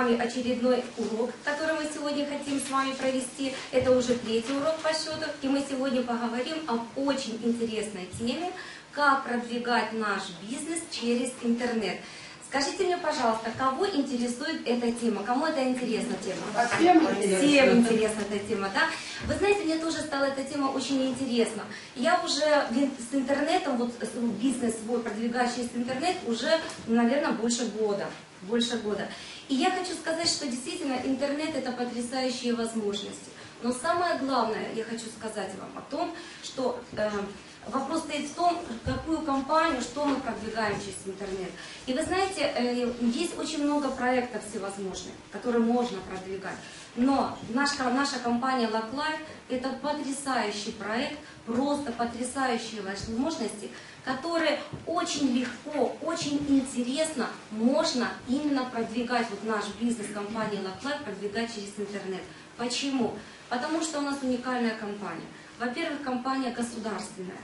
вами очередной урок, который мы сегодня хотим с вами провести. Это уже третий урок по счету, и мы сегодня поговорим об очень интересной теме, как продвигать наш бизнес через интернет. Скажите мне, пожалуйста, кого интересует эта тема? Кому это интересна тема? Всем интересно. Всем интересна эта тема, да? Вы знаете, мне тоже стала эта тема очень интересна. Я уже с интернетом, вот бизнес свой продвигаю через интернет уже, наверное, больше года. Больше года. И я хочу сказать, что действительно интернет это потрясающие возможности. Но самое главное, я хочу сказать вам о том, что э, Вопрос стоит в том, какую компанию, что мы продвигаем через интернет. И вы знаете, э, есть очень много проектов всевозможных, которые можно продвигать. Но наша, наша компания LockLife это потрясающий проект, просто потрясающие возможности, которые очень легко, очень интересно можно именно продвигать, вот наш бизнес компании LockLife продвигать через интернет. Почему? Потому что у нас уникальная компания. Во-первых, компания государственная.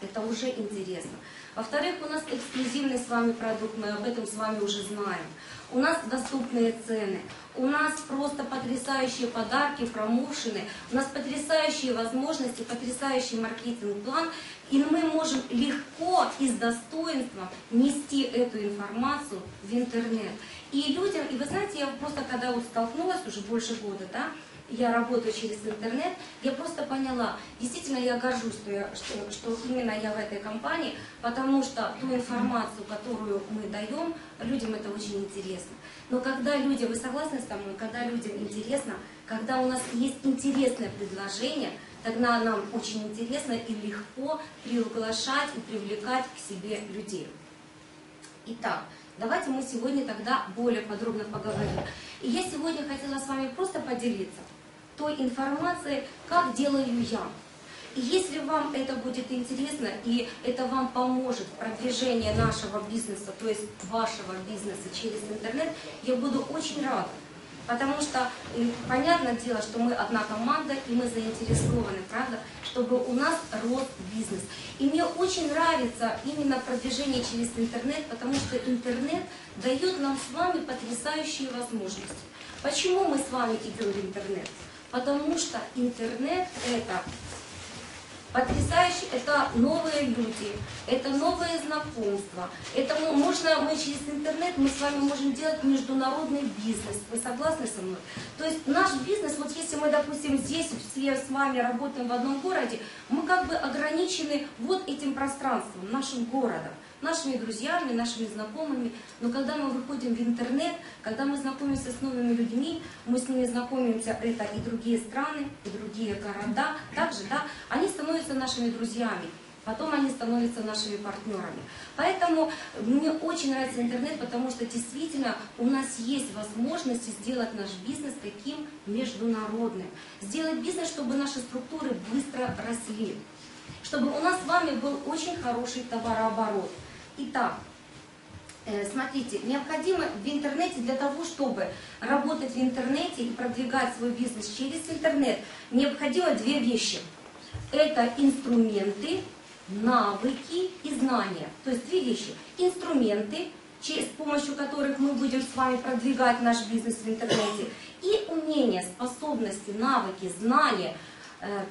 Это уже интересно. Во-вторых, у нас эксклюзивный с вами продукт, мы об этом с вами уже знаем. У нас доступные цены, у нас просто потрясающие подарки, промоушены, у нас потрясающие возможности, потрясающий маркетинг-план, и мы можем легко и с достоинством нести эту информацию в интернет. И людям, и вы знаете, я просто когда вот столкнулась уже больше года, да, я работаю через интернет, я просто поняла, действительно я горжусь, что, я, что, что именно я в этой компании, потому что ту информацию, которую мы даем, людям это очень интересно. Но когда люди, вы согласны со мной, когда людям интересно, когда у нас есть интересное предложение, тогда нам очень интересно и легко приглашать и привлекать к себе людей. Итак, давайте мы сегодня тогда более подробно поговорим. И я сегодня хотела с вами просто поделиться той информацией, как делаю я. И если вам это будет интересно, и это вам поможет в продвижении нашего бизнеса, то есть вашего бизнеса через интернет, я буду очень рада. Потому что понятное дело, что мы одна команда, и мы заинтересованы, правда, чтобы у нас рос бизнес. И мне очень нравится именно продвижение через интернет, потому что интернет дает нам с вами потрясающие возможности. Почему мы с вами идем в интернет? Потому что интернет это потрясающе, это новые люди, это новые знакомства, это можно, мы через интернет, мы с вами можем делать международный бизнес, вы согласны со мной? То есть наш бизнес, вот если мы, допустим, здесь все с вами работаем в одном городе, мы как бы ограничены вот этим пространством, нашим городом нашими друзьями, нашими знакомыми. Но когда мы выходим в интернет, когда мы знакомимся с новыми людьми, мы с ними знакомимся, это и другие страны, и другие города, также, да, они становятся нашими друзьями. Потом они становятся нашими партнерами. Поэтому мне очень нравится интернет, потому что действительно у нас есть возможность сделать наш бизнес таким международным. Сделать бизнес, чтобы наши структуры быстро росли. Чтобы у нас с вами был очень хороший товарооборот. Итак, э, смотрите, необходимо в интернете для того, чтобы работать в интернете и продвигать свой бизнес через интернет, необходимо две вещи. Это инструменты, навыки и знания. То есть две вещи. Инструменты, с помощью которых мы будем с вами продвигать наш бизнес в интернете, и умения, способности, навыки, знания, э,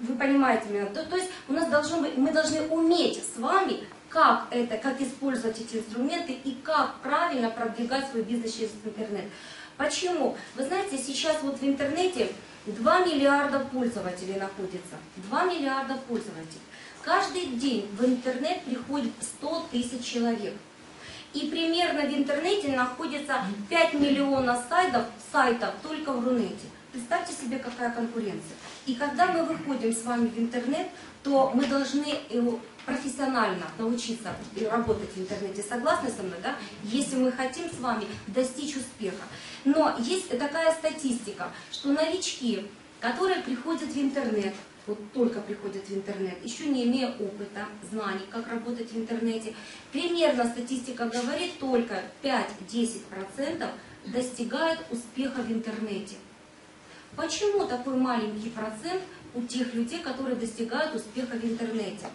вы понимаете меня, то, то есть у нас должно быть, мы должны уметь с вами как это, как использовать эти инструменты и как правильно продвигать свой бизнес через интернет. Почему? Вы знаете, сейчас вот в интернете 2 миллиарда пользователей находится. 2 миллиарда пользователей. Каждый день в интернет приходит 100 тысяч человек. И примерно в интернете находится 5 миллионов сайтов, сайтов только в Рунете. Представьте себе, какая конкуренция. И когда мы выходим с вами в интернет, то мы должны профессионально научиться работать в интернете. Согласны со мной, да? Если мы хотим с вами достичь успеха. Но есть такая статистика, что новички, которые приходят в интернет, вот только приходят в интернет, еще не имея опыта, знаний, как работать в интернете, примерно статистика говорит, только 5-10% достигают успеха в интернете. Почему такой маленький процент у тех людей, которые достигают успеха в интернете?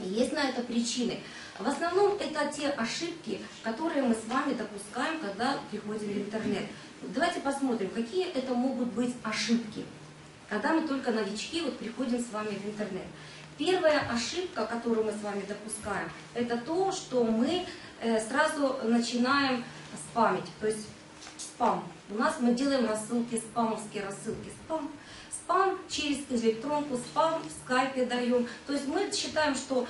Есть на это причины. В основном это те ошибки, которые мы с вами допускаем, когда приходим в интернет. Давайте посмотрим, какие это могут быть ошибки, когда мы только новички вот приходим с вами в интернет. Первая ошибка, которую мы с вами допускаем, это то, что мы э, сразу начинаем спамить, то есть спам. У нас мы делаем рассылки, спамовские рассылки, спам, спам через электронку, спам в скайпе даем. То есть мы считаем, что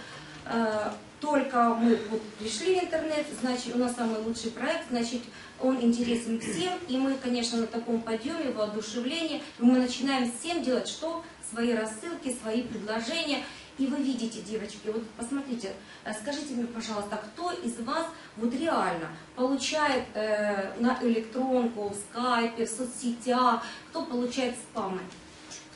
э, только мы вот пришли в интернет, значит, у нас самый лучший проект, значит, он интересен всем, и мы, конечно, на таком подъеме, воодушевлении, мы начинаем всем делать что? Свои рассылки, свои предложения, и вы видите, девочки, вот посмотрите, э, скажите мне, пожалуйста, кто из вас вот реально получает э, на электронку, в скайпе, в соцсетях, кто получает спамы?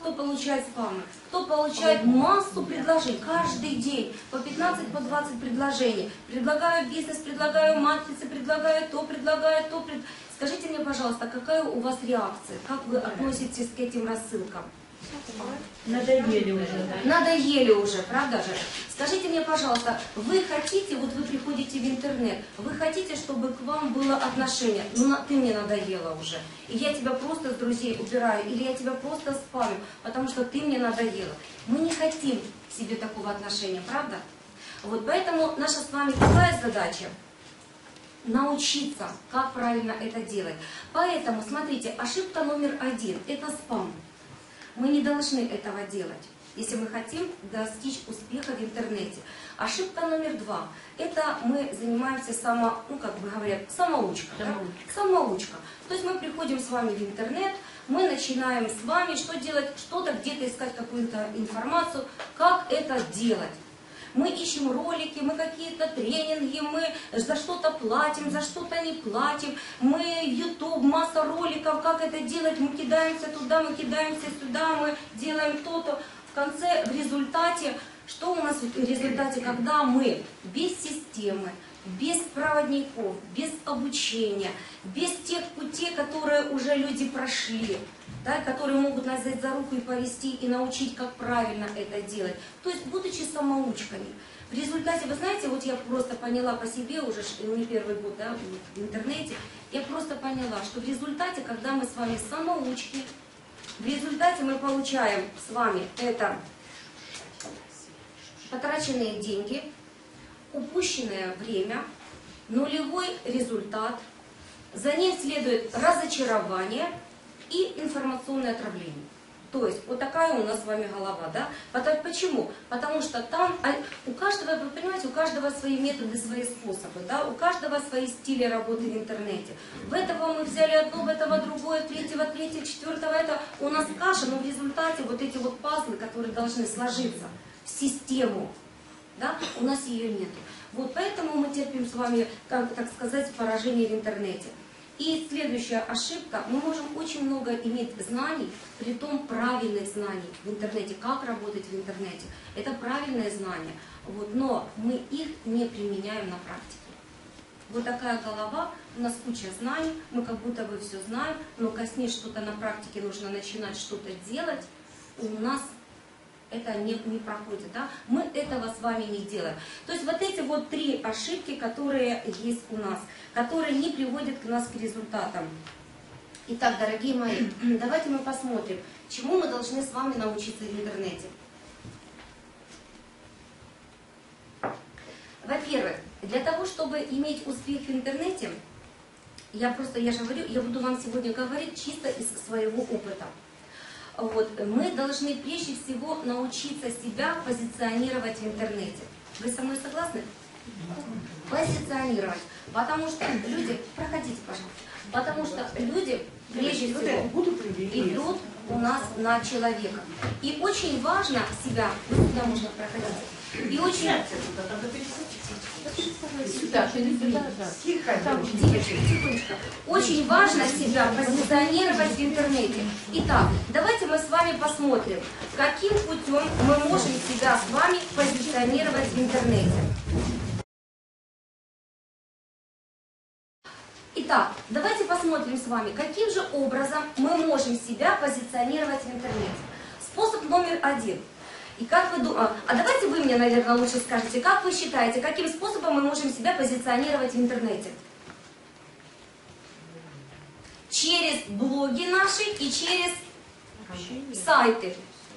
Кто получает спамы? Кто получает массу предложений каждый день, по 15, по 20 предложений. Предлагаю бизнес, предлагаю матрицы, предлагаю то, предлагаю то. Пред... Скажите мне, пожалуйста, какая у вас реакция? Как вы относитесь к этим рассылкам? Надоели уже, да? Надоели уже, правда же? Скажите мне, пожалуйста, вы хотите, вот вы приходите в интернет, вы хотите, чтобы к вам было отношение? Ну, ты мне надоела уже. И я тебя просто с друзей убираю, или я тебя просто спалю, потому что ты мне надоела. Мы не хотим себе такого отношения, правда? Вот поэтому наша с вами какая задача? Научиться, как правильно это делать. Поэтому, смотрите, ошибка номер один – это спам. Мы не должны этого делать, если мы хотим достичь успеха в интернете. Ошибка номер два – это мы занимаемся само, ну, как бы говорят, самоучка. да? Самоучка. Самоучка. То есть мы приходим с вами в интернет, мы начинаем с вами что делать, что-то где-то искать какую-то информацию, как это делать. Мы ищем ролики, мы какие-то тренинги, мы за что-то платим, за что-то не платим. Мы YouTube, масса роликов, как это делать. Мы кидаемся туда, мы кидаемся сюда, мы делаем то-то. В конце, в результате, что у нас в результате, когда мы без системы, без проводников, без обучения, без тех путей, которые уже люди прошли, да, которые могут нас взять за руку и повести и научить, как правильно это делать. То есть, будучи самоучками. В результате, вы знаете, вот я просто поняла по себе уже, ш- не первый год да, в интернете, я просто поняла, что в результате, когда мы с вами самоучки, в результате мы получаем с вами это потраченные деньги, упущенное время, нулевой результат, за ним следует разочарование и информационное отравление. То есть вот такая у нас с вами голова, да? Почему? Потому что там а, у каждого, вы понимаете, у каждого свои методы, свои способы, да? У каждого свои стили работы в интернете. В этого мы взяли одно, в этого другое, третьего, третьего, четвертого, это у нас каша, но в результате вот эти вот пазлы, которые должны сложиться в систему, да, у нас ее нет. Вот поэтому мы терпим с вами, как так сказать, поражение в интернете. И следующая ошибка, мы можем очень много иметь знаний, при том правильных знаний в интернете, как работать в интернете. Это правильные знания, вот, но мы их не применяем на практике. Вот такая голова, у нас куча знаний, мы как будто бы все знаем, но коснись что-то на практике, нужно начинать что-то делать, у нас это не, не проходит, да? Мы этого с вами не делаем. То есть вот эти вот три ошибки, которые есть у нас, которые не приводят к нас к результатам. Итак, дорогие мои, давайте мы посмотрим, чему мы должны с вами научиться в интернете. Во-первых, для того, чтобы иметь успех в интернете, я просто, я же говорю, я буду вам сегодня говорить чисто из своего опыта. Вот, мы должны прежде всего научиться себя позиционировать в интернете. Вы со мной согласны? Позиционировать. Потому что люди, проходите, пожалуйста, потому что люди прежде всего идут у нас на человека. И очень важно себя, ну, сюда можно проходить, и очень Сюда, сюда, да. Девочки, секундочку. Очень важно себя позиционировать в интернете. Итак, давайте мы с вами посмотрим, каким путем мы можем себя с вами позиционировать в интернете. Итак, давайте посмотрим с вами, каким же образом мы можем себя позиционировать в интернете. Способ номер один. И как вы думаете, а давайте вы мне, наверное, лучше скажете, как вы считаете, каким способом мы можем себя позиционировать в интернете? Через блоги наши и через сайты.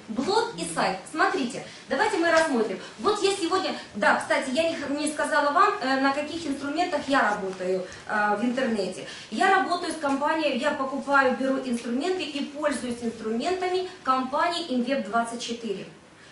Блог и сайт. Смотрите, давайте мы рассмотрим. Вот я сегодня, да, кстати, я не, не сказала вам, э, на каких инструментах я работаю э, в интернете. Я работаю с компанией, я покупаю, беру инструменты и пользуюсь инструментами компании InWeb24.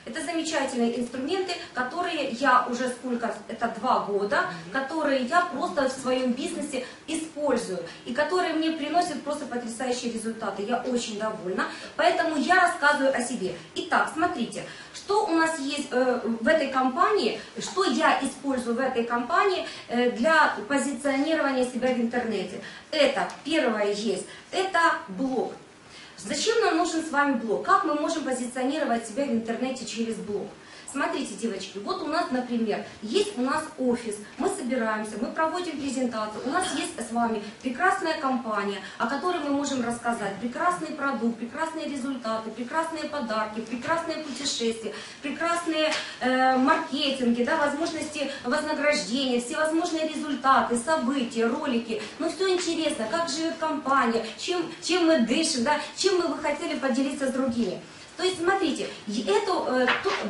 Это замечательные инструменты, которые я уже сколько, это два года, которые я просто в своем бизнесе использую и которые мне приносят просто потрясающие результаты. Я очень довольна, поэтому я рассказываю о себе. Итак, смотрите, что у нас есть э, в этой компании, что я использую в этой компании э, для позиционирования себя в интернете. Это первое есть, это блог. Зачем нам нужен с вами блог? Как мы можем позиционировать себя в интернете через блог? Смотрите, девочки, вот у нас, например, есть у нас офис, мы собираемся, мы проводим презентацию, у нас есть с вами прекрасная компания, о которой мы можем рассказать, прекрасный продукт, прекрасные результаты, прекрасные подарки, прекрасные путешествия, прекрасные э, маркетинги, да, возможности вознаграждения, всевозможные результаты, события, ролики, ну все интересно, как живет компания, чем, чем мы дышим, да, чем мы бы хотели поделиться с другими. То есть, смотрите, эту, э,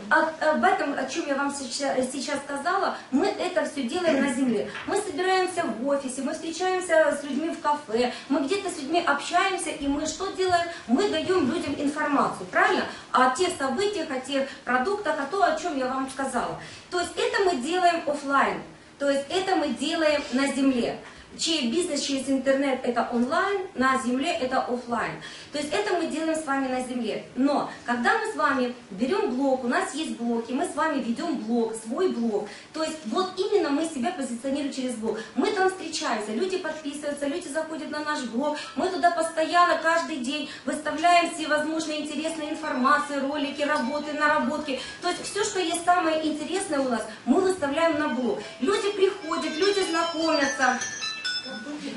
об этом, о чем я вам сейчас сказала, мы это все делаем на земле. Мы собираемся в офисе, мы встречаемся с людьми в кафе, мы где-то с людьми общаемся, и мы что делаем? Мы даем людям информацию, правильно? О тех событиях, о тех продуктах, о том, о чем я вам сказала. То есть, это мы делаем офлайн. То есть, это мы делаем на земле чей бизнес через интернет это онлайн, на земле это офлайн. То есть это мы делаем с вами на земле. Но когда мы с вами берем блог, у нас есть блоки, мы с вами ведем блог, свой блог. То есть вот именно мы себя позиционируем через блог. Мы там встречаемся, люди подписываются, люди заходят на наш блог, мы туда постоянно каждый день выставляем все возможные интересные информации, ролики, работы, наработки. То есть все, что есть самое интересное у нас, мы выставляем на блог. Люди приходят, люди знакомятся.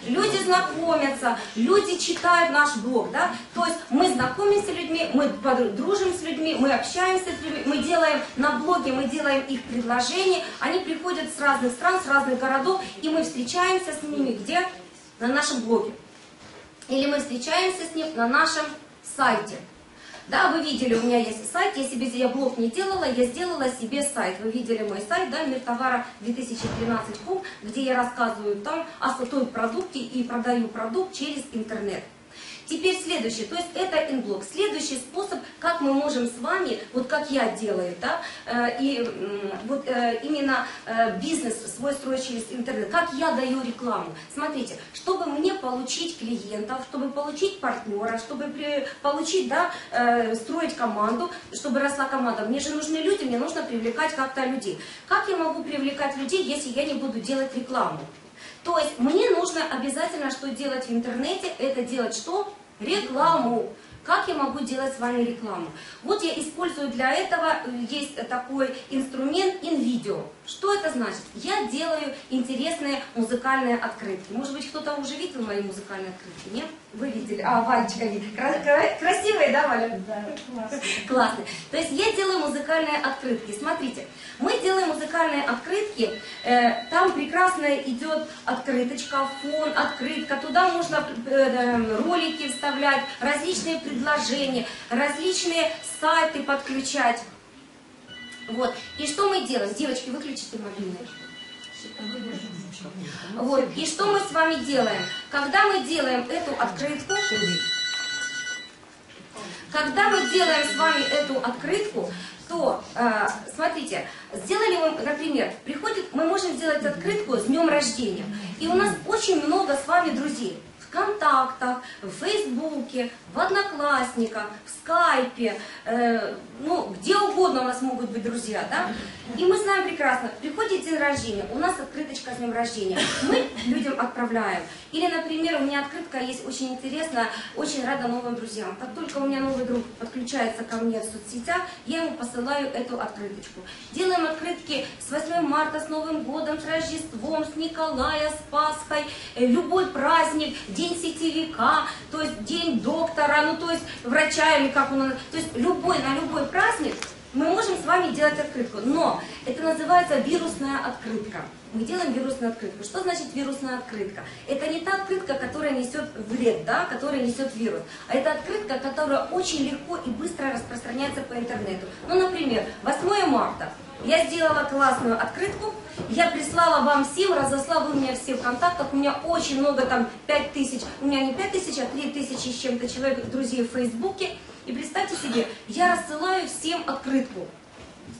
Люди знакомятся, люди читают наш блог, да, то есть мы знакомимся с людьми, мы дружим с людьми, мы общаемся с людьми, мы делаем на блоге, мы делаем их предложения, они приходят с разных стран, с разных городов, и мы встречаемся с ними где? На нашем блоге. Или мы встречаемся с ним на нашем сайте. Да, вы видели, у меня есть сайт, я себе я блог не делала, я сделала себе сайт. Вы видели мой сайт, да, мир товара 2013.com, где я рассказываю там о той продукте и продаю продукт через интернет. Теперь следующее, то есть это инблок. Следующий способ, как мы можем с вами, вот как я делаю, да, э, и вот э, именно э, бизнес свой строить через интернет, как я даю рекламу. Смотрите, чтобы мне получить клиентов, чтобы получить партнера, чтобы получить, да, строить команду, чтобы росла команда, мне же нужны люди, мне нужно привлекать как-то людей. Как я могу привлекать людей, если я не буду делать рекламу? То есть мне нужно обязательно что делать в интернете, это делать что? Рекламу. Как я могу делать с вами рекламу? Вот я использую для этого, есть такой инструмент InVideo. Что это значит? Я делаю интересные музыкальные открытки. Может быть, кто-то уже видел мои музыкальные открытки, нет? Вы видели? А, Валечка видит. Красивые, да, Валя? Да, классные. Классные. То есть я делаю музыкальные открытки. Смотрите, мы делаем музыкальные открытки. Э, там прекрасно идет открыточка, фон, открытка. Туда можно э, э, ролики вставлять, различные предложения, различные сайты подключать. Вот. И что мы делаем? Девочки, выключите мобильный. Вот. И что мы с вами делаем? Когда мы делаем эту открытку, когда мы делаем с вами эту открытку, то, э, смотрите, сделали мы, например, приходит, мы можем сделать открытку с днем рождения. И у нас очень много с вами друзей. ВКонтактах, в Фейсбуке, в Одноклассниках, в Скайпе, э, ну, где угодно у нас могут быть друзья, да? И мы знаем прекрасно, приходит день рождения, у нас открыточка с днем рождения, мы людям отправляем. Или, например, у меня открытка есть очень интересная, очень рада новым друзьям. Как только у меня новый друг подключается ко мне в соцсетях, я ему посылаю эту открыточку. Делаем открытки с 8 марта, с Новым годом, с Рождеством, с Николая, с Пасхой, э, любой праздник, день сетевика, то есть день доктора, ну то есть врача или как он, то есть любой, на любой праздник мы можем с вами делать открытку, но это называется вирусная открытка. Мы делаем вирусную открытку. Что значит вирусная открытка? Это не та открытка, которая несет вред, да, которая несет вирус, а это открытка, которая очень легко и быстро распространяется по интернету. Ну, например, 8 марта я сделала классную открытку, я прислала вам всем, разослала вы меня все в контактах, у меня очень много, там, 5 тысяч, у меня не 5 тысяч, а 3 тысячи с чем-то человек, друзей в Фейсбуке. И представьте себе, я рассылаю всем открытку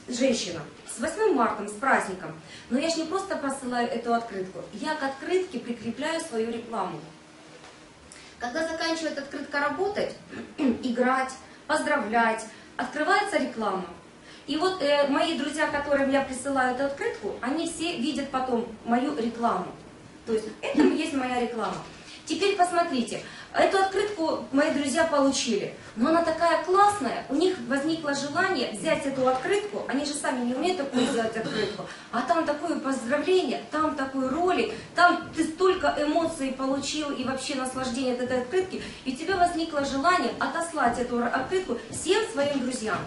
женщинам с 8 марта, с праздником. Но я же не просто посылаю эту открытку, я к открытке прикрепляю свою рекламу. Когда заканчивает открытка работать, играть, поздравлять, открывается реклама. И вот э, мои друзья, которым я присылаю эту открытку, они все видят потом мою рекламу. То есть это есть моя реклама. Теперь посмотрите, эту открытку мои друзья получили, но она такая классная, у них возникло желание взять эту открытку, они же сами не умеют такую сделать открытку, а там такое поздравление, там такой ролик, там ты столько эмоций получил и вообще наслаждение от этой открытки, и у тебя возникло желание отослать эту открытку всем своим друзьям.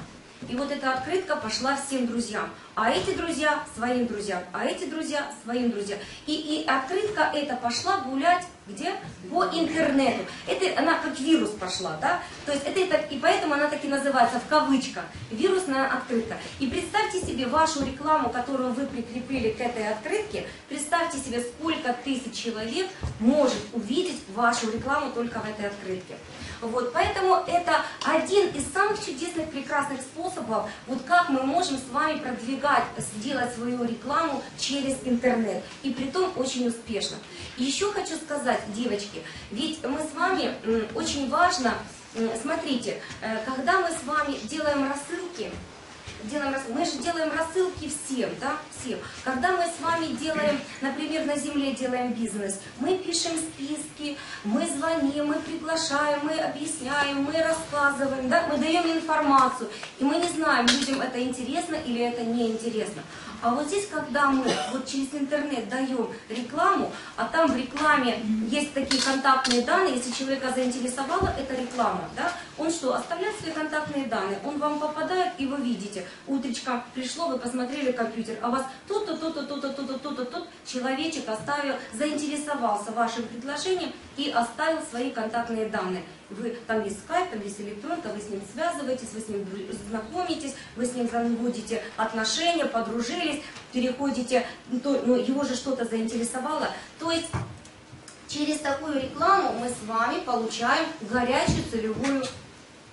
И вот эта открытка пошла всем друзьям. А эти друзья своим друзьям, а эти друзья своим друзьям. И, и открытка эта пошла гулять где? По интернету. Это она как вирус пошла, да? То есть это, это и поэтому она так и называется в кавычках вирусная открытка. И представьте себе вашу рекламу, которую вы прикрепили к этой открытке. Представьте себе, сколько тысяч человек может увидеть вашу рекламу только в этой открытке. Вот, поэтому это один из самых чудесных, прекрасных способов, вот как мы можем с вами продвигать, сделать свою рекламу через интернет. И при том очень успешно. Еще хочу сказать, девочки, ведь мы с вами, очень важно, смотрите, э, когда мы с вами делаем рассылки, делаем, мы же делаем рассылки всем, да, всем. Когда мы с вами делаем, например, на земле делаем бизнес, мы пишем списки, мы звоним, мы приглашаем, мы объясняем, мы рассказываем, да, мы даем информацию, и мы не знаем, людям это интересно или это неинтересно. А вот здесь, когда мы вот через интернет даем рекламу, а там в рекламе есть такие контактные данные, если человека заинтересовала эта реклама, да, он что, оставляет свои контактные данные, он вам попадает, и вы видите, утречка пришло, вы посмотрели компьютер, а вас тут-то, тут-то, тут-то, тут-то, тут-то, тут человечек оставил, заинтересовался вашим предложением и оставил свои контактные данные. Вы, там есть скайп, там есть электронка, вы с ним связываетесь, вы с ним знакомитесь, вы с ним заводите отношения, подружились, переходите, ну, то, ну, его же что-то заинтересовало. То есть через такую рекламу мы с вами получаем горячую целевую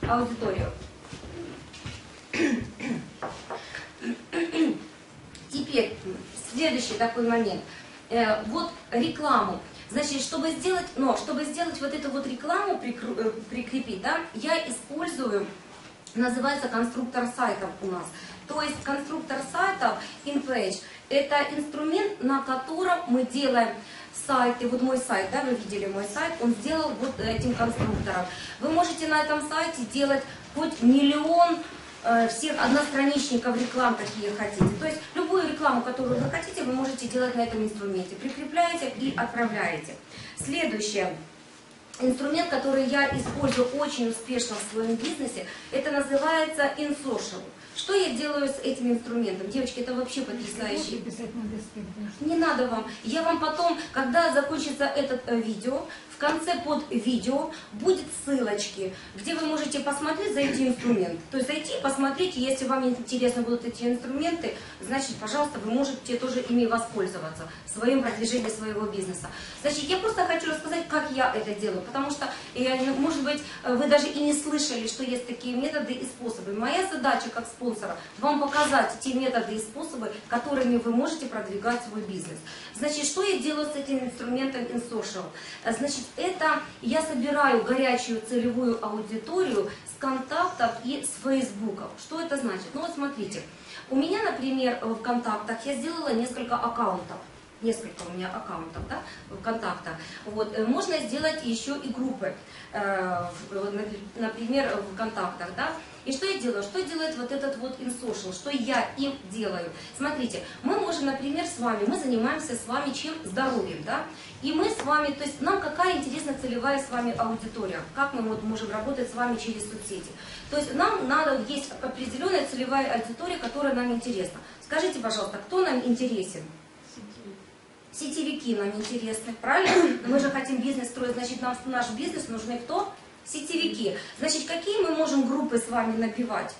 аудиторию. Теперь, следующий такой момент. Э, вот рекламу. Значит, чтобы сделать, но чтобы сделать вот эту вот рекламу э, прикрепить, да, я использую, называется конструктор сайтов у нас. То есть конструктор сайтов InPage это инструмент, на котором мы делаем сайты, вот мой сайт, да, вы видели мой сайт, он сделал вот этим конструктором. Вы можете на этом сайте делать хоть миллион э, всех одностраничников реклам, какие хотите. То есть любую рекламу, которую вы хотите, вы можете делать на этом инструменте. Прикрепляете и отправляете. Следующее. Инструмент, который я использую очень успешно в своем бизнесе, это называется InSocial. Что я делаю с этим инструментом? Девочки, это вообще потрясающе. Не надо вам. Я вам потом, когда закончится этот э, видео, конце под видео будет ссылочки, где вы можете посмотреть, зайти инструмент. То есть зайти, посмотреть, если вам интересны будут эти инструменты, значит, пожалуйста, вы можете тоже ими воспользоваться в своем продвижении своего бизнеса. Значит, я просто хочу рассказать, как я это делаю, потому что, может быть, вы даже и не слышали, что есть такие методы и способы. Моя задача как спонсора вам показать те методы и способы, которыми вы можете продвигать свой бизнес. Значит, что я делаю с этим инструментом InSocial? Значит, это я собираю горячую целевую аудиторию с контактов и с фейсбуков. Что это значит? Ну вот смотрите, у меня, например, в контактах я сделала несколько аккаунтов. Несколько у меня аккаунтов, да, в контактах. Вот, э, можно сделать еще и группы, э, например, в контактах, да. И что я делаю? Что делает вот этот вот InSocial? Что я им делаю? Смотрите, мы можем, например, с вами, мы занимаемся с вами чем? Здоровьем, да? И мы с вами, то есть нам какая интересна целевая с вами аудитория? Как мы вот можем работать с вами через соцсети? То есть нам надо, есть определенная целевая аудитория, которая нам интересна. Скажите, пожалуйста, кто нам интересен? Сетевики нам интересны, правильно? Мы же хотим бизнес строить, значит, нам наш бизнес нужны кто? Сетевики. Значит, какие мы можем группы с вами набивать?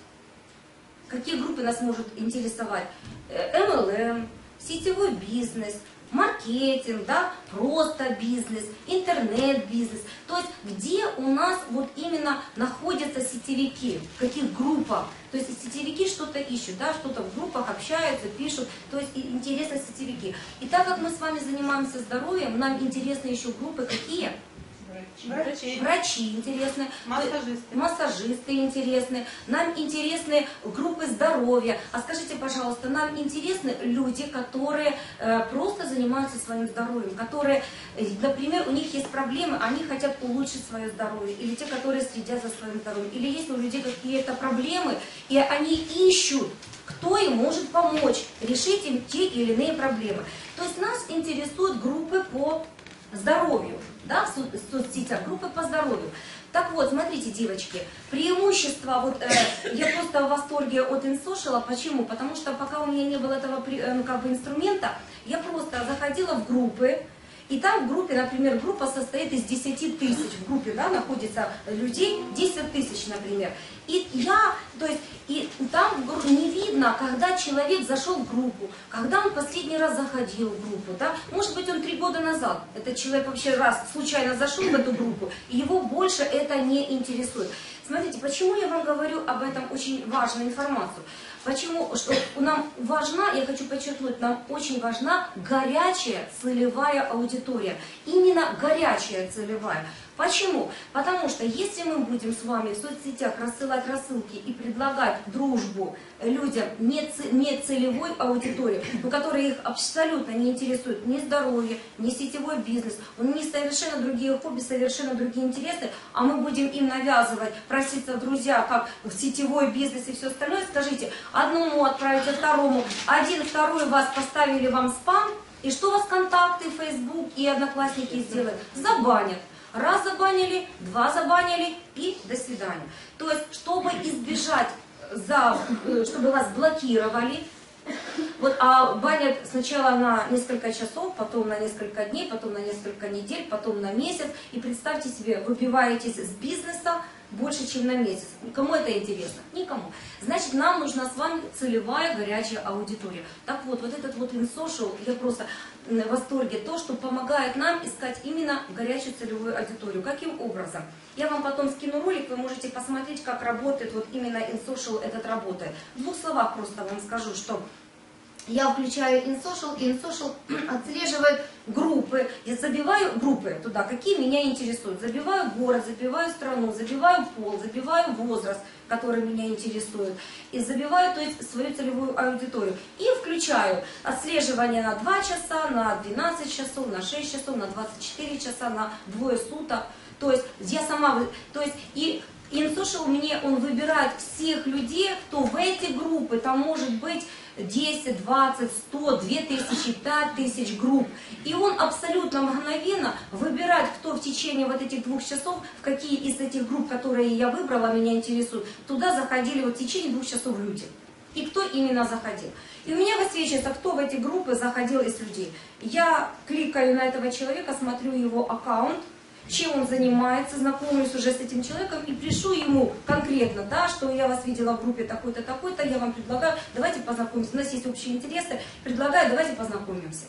Какие группы нас могут интересовать? Э, MLM, сетевой бизнес, маркетинг, да, просто бизнес, интернет-бизнес. То есть где у нас вот именно находятся сетевики, в каких группах. То есть сетевики что-то ищут, да, что-то в группах общаются, пишут. То есть и интересны сетевики. И так как мы с вами занимаемся здоровьем, нам интересны еще группы какие? Врачи. Врачи интересны, Массажисты. массажисты интересны, нам интересны группы здоровья. А скажите, пожалуйста, нам интересны люди, которые э, просто занимаются своим здоровьем, которые, э, например, у них есть проблемы, они хотят улучшить свое здоровье, или те, которые следят за своим здоровьем, или есть у людей какие-то проблемы, и они ищут кто им может помочь решить им те или иные проблемы. То есть нас интересуют группы по здоровью, да, в со- в соцсетях, группы по здоровью. Так вот, смотрите, девочки, преимущество, вот э, я просто в восторге от InSocial, почему? Потому что пока у меня не было этого э, ну, как бы инструмента, я просто заходила в группы, и там в группе, например, группа состоит из 10 тысяч, в группе, да, находится людей 10 тысяч, например. И я, то есть, и там не видно, когда человек зашел в группу, когда он последний раз заходил в группу, да, может быть, он три года назад, этот человек вообще раз случайно зашел в эту группу, и его больше это не интересует. Смотрите, почему я вам говорю об этом очень важную информацию? Почему? Что нам важна, я хочу подчеркнуть, нам очень важна горячая целевая аудитория. Именно горячая целевая. Почему? Потому что если мы будем с вами в соцсетях рассылать рассылки и предлагать дружбу людям не, не целевой аудитории, у которой их абсолютно не интересует ни здоровье, ни сетевой бизнес, у них совершенно другие хобби, совершенно другие интересы, а мы будем им навязывать, проситься в друзья, как в сетевой бизнес и все остальное, скажите, одному отправите, второму, один, второй вас поставили вам спам, и что у вас контакты, Facebook и одноклассники сделают? Забанят. Раз забанили, два забанили и до свидания. То есть, чтобы избежать, за, э, чтобы вас блокировали, вот, а банят сначала на несколько часов, потом на несколько дней, потом на несколько недель, потом на месяц. И представьте себе, выбиваетесь с бизнеса больше, чем на месяц. Кому это интересно? Никому. Значит, нам нужна с вами целевая горячая аудитория. Так вот, вот этот вот InSocial, я просто восторге, то, что помогает нам искать именно горячую целевую аудиторию. Каким образом? Я вам потом скину ролик, вы можете посмотреть, как работает вот именно InSocial этот работает. В двух словах просто вам скажу, что я включаю InSocial, и InSocial отслеживает группы. Я забиваю группы туда, какие меня интересуют. Забиваю город, забиваю страну, забиваю пол, забиваю возраст, который меня интересует. И забиваю, то есть, свою целевую аудиторию. И включаю отслеживание на 2 часа, на 12 часов, на 6 часов, на 24 часа, на двое суток. То есть я сама, то есть и InSocial мне, он выбирает всех людей, кто в эти группы, там может быть 10, 20, 100, 2000, 5000 групп. И он абсолютно мгновенно выбирает, кто в течение вот этих двух часов, в какие из этих групп, которые я выбрала, меня интересуют, туда заходили вот в течение двух часов люди. И кто именно заходил. И у меня высвечивается, кто в эти группы заходил из людей. Я кликаю на этого человека, смотрю его аккаунт, чем он занимается, знакомлюсь уже с этим человеком и пишу ему конкретно, да, что я вас видела в группе такой-то, такой-то, я вам предлагаю, давайте познакомимся, у нас есть общие интересы, предлагаю, давайте познакомимся.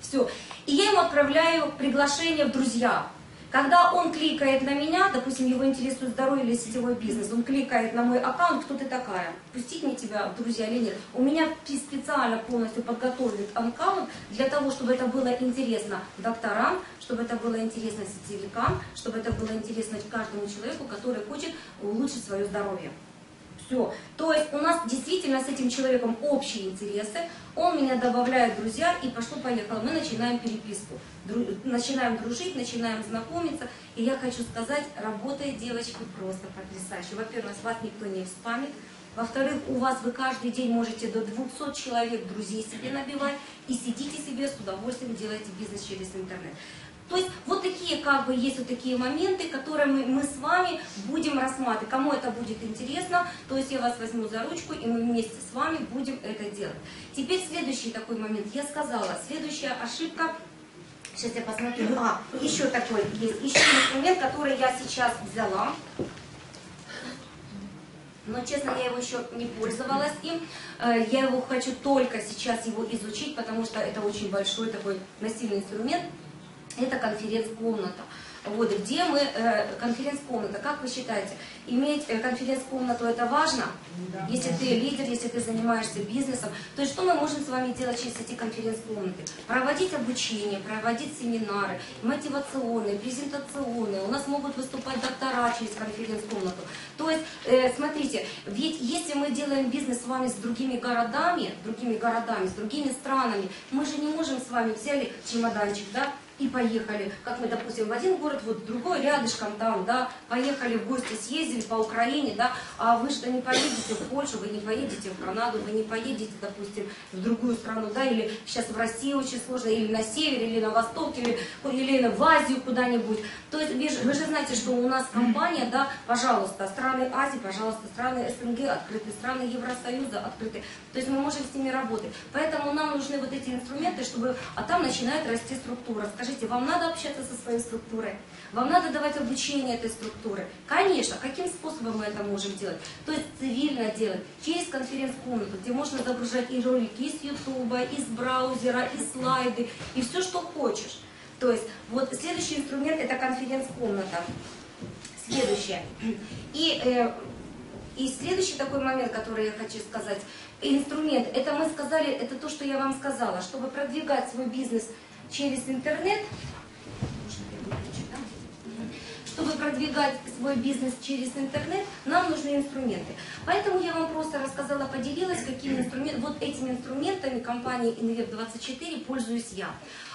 Все. И я ему отправляю приглашение в друзья. Когда он кликает на меня, допустим, его интересует здоровье или сетевой бизнес, он кликает на мой аккаунт, кто ты такая, пустить мне тебя в друзья или нет. У меня специально полностью подготовлен аккаунт для того, чтобы это было интересно докторам, чтобы это было интересно сетевикам, чтобы это было интересно каждому человеку, который хочет улучшить свое здоровье. Все. То есть у нас действительно с этим человеком общие интересы, он меня добавляет в друзья, и пошло-поехало. Мы начинаем переписку, начинаем дружить, начинаем знакомиться. И я хочу сказать, работает девочки просто потрясающе. Во-первых, вас никто не спамит. Во-вторых, у вас вы каждый день можете до 200 человек друзей себе набивать и сидите себе с удовольствием делаете бизнес через интернет. То есть вот такие как бы есть вот такие моменты, которые мы, мы с вами будем рассматривать. Кому это будет интересно, то есть я вас возьму за ручку и мы вместе с вами будем это делать. Теперь следующий такой момент. Я сказала, следующая ошибка Сейчас я посмотрю. А, еще такой есть. Еще инструмент, который я сейчас взяла. Но, честно, я его еще не пользовалась им. Э, Я его хочу только сейчас его изучить, потому что это очень большой такой массивный инструмент. Это конференц-комната. Вот, где мы, э, конференц-комната, как вы считаете, иметь э, конференц-комнату это важно? Если ты лидер, если ты занимаешься бизнесом, то есть что мы можем с вами делать через эти конференц-комнаты? Проводить обучение, проводить семинары, мотивационные, презентационные, у нас могут выступать доктора через конференц-комнату. То есть, э, смотрите, ведь если мы делаем бизнес с вами с другими городами, другими городами, с другими странами, мы же не можем с вами взяли чемоданчик, да, и поехали, как мы, допустим, в один город, вот в другой, рядышком там, да, поехали в гости, съездили по Украине, да, а вы что не поедете в Польшу, вы не поедете в Канаду, вы не поедете, допустим, в другую страну, да, или сейчас в России очень сложно, или на север, или на восток, или, или в Азию куда-нибудь. То есть вы же, вы же знаете, что у нас компания, да, пожалуйста, страны Азии, пожалуйста, страны СНГ открыты, страны Евросоюза открыты. То есть мы можем с ними работать. Поэтому нам нужны вот эти инструменты, чтобы, а там начинает расти структура. Скажите, вам надо общаться со своей структурой? Вам надо давать обучение этой структуры? Конечно. Каким способом мы это можем делать? То есть цивильно делать, через конференц-комнату, где можно загружать и ролики из Ютуба, из браузера, и слайды, и все, что хочешь. То есть вот следующий инструмент это конференц-комната. Следующее. И, э, и следующий такой момент, который я хочу сказать, инструмент, это мы сказали, это то, что я вам сказала, чтобы продвигать свой бизнес через интернет, чтобы продвигать свой бизнес через интернет, нам нужны инструменты. Поэтому я вам просто рассказала, поделилась, какими инструментами, вот этими инструментами компании InVeb24 пользуюсь я.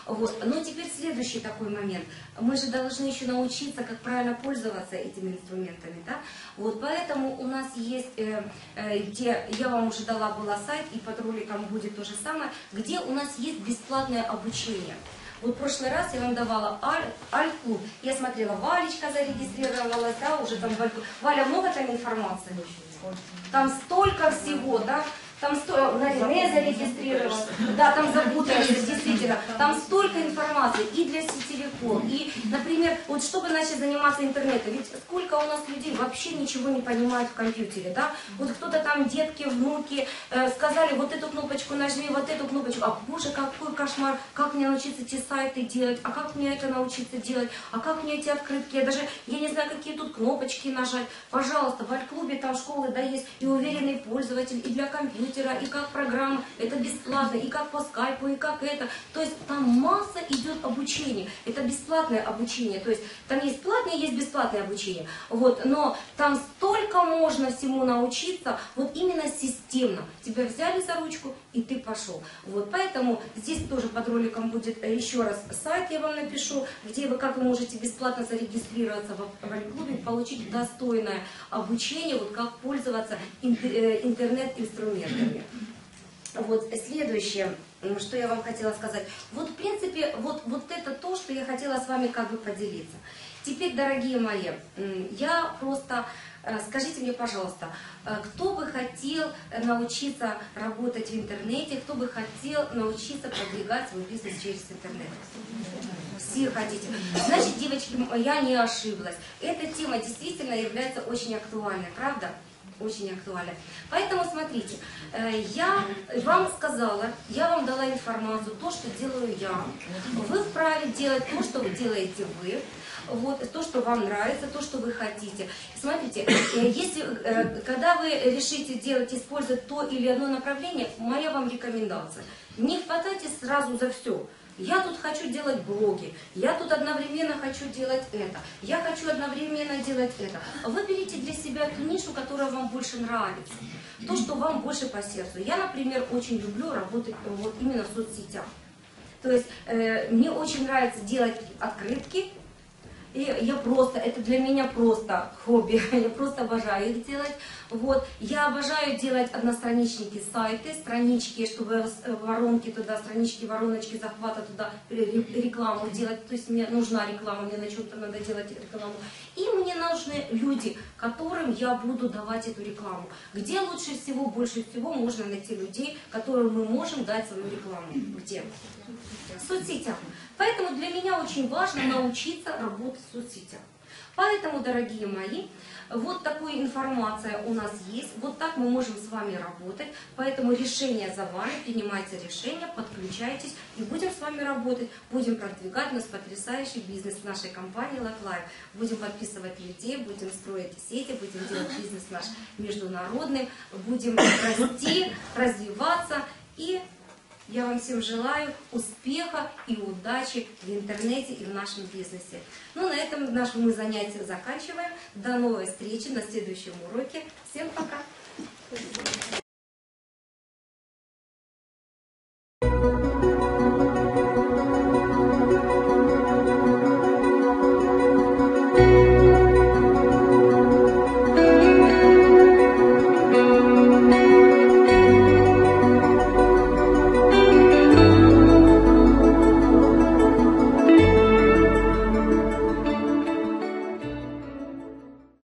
Вот. Но теперь следующий такой момент. Мы же должны еще научиться, как правильно пользоваться этими инструментами. Да? Вот поэтому у нас есть, э, э, где я вам уже дала была сайт, и под роликом будет то же самое, где у нас есть бесплатное обучение. Вот в прошлый раз я вам давала Аль- Аль-клуб. Я смотрела, Валечка зарегистрировалась, да, уже там. Валя, много там информации? Там столько всего, да? Там столько, Рене зарегистрировалась, да, там запутаешься, действительно. Там столько информации и для сетевиков, и, например, вот чтобы начать заниматься интернетом, ведь сколько у нас людей вообще ничего не понимают в компьютере, да? Вот кто-то там, детки, внуки, э, сказали, вот эту кнопочку нажми, вот эту кнопочку, а боже, какой кошмар, как мне научиться эти сайты делать, а как мне это научиться делать, а как мне эти открытки, я даже, я не знаю, какие тут кнопочки нажать. Пожалуйста, в Альт-клубе там школы, да, есть и уверенный пользователь, и для компьютера, и как программа, это бесплатно, и как по скайпу, и как это. То есть там масса идет обучения, это бесплатное обучение, то есть там есть платное, есть бесплатное обучение, вот, но там столько можно всему научиться, вот именно системно. Тебя взяли за ручку, и ты пошел. Вот, поэтому здесь тоже под роликом будет э, еще раз сайт, я вам напишу, где вы, как вы можете бесплатно зарегистрироваться в Альт-клубе, получить достойное обучение, вот как пользоваться интер- интернет-инструментами. Вот следующее, что я вам хотела сказать. Вот, в принципе, вот, вот это то, что я хотела с вами как бы поделиться. Теперь, дорогие мои, я просто, э, скажите мне, пожалуйста, э, кто бы хотел научиться работать в интернете, кто бы хотел научиться продвигать свой бизнес через интернет? Все хотите. Значит, девочки, я не ошиблась. Эта тема действительно является очень актуальной, правда? Очень актуальна. Поэтому смотрите, э, я вам сказала, я вам дала информацию, то, что делаю я. Вы вправе делать то, что делаете вы. Вот, то, что вам нравится, то, что вы хотите. Смотрите, э, если, э, когда вы решите делать, использовать то или одно направление, моя вам рекомендация. Не хватайте сразу за все. Я тут хочу делать блоги, я тут одновременно хочу делать это, я хочу одновременно делать это. Выберите для себя ту нишу, которая вам больше нравится, то, что вам больше по сердцу. Я, например, очень люблю работать э, вот именно в соцсетях. То есть э, мне очень нравится делать открытки, и я просто, это для меня просто хобби, я просто обожаю их делать. Вот. Я обожаю делать одностраничники сайты, странички, чтобы э, воронки туда, странички, вороночки, захвата туда, ре- рекламу делать. То есть мне нужна реклама, мне на чем-то надо делать рекламу. И мне нужны люди, которым я буду давать эту рекламу. Где лучше всего, больше всего можно найти людей, которым мы можем дать свою рекламу? Где? В соцсетях. Поэтому для меня очень важно научиться работать в соцсетях. Поэтому, дорогие мои, вот такая информация у нас есть, вот так мы можем с вами работать, поэтому решение за вами, принимайте решение, подключайтесь. И будем с вами работать, будем продвигать у нас потрясающий бизнес нашей компании LiveLive, будем подписывать людей, будем строить сети, будем делать бизнес наш международный, будем расти, развиваться и я вам всем желаю успеха и удачи в интернете и в нашем бизнесе. Ну, на этом наше мы занятие заканчиваем. До новой встречи на следующем уроке. Всем пока!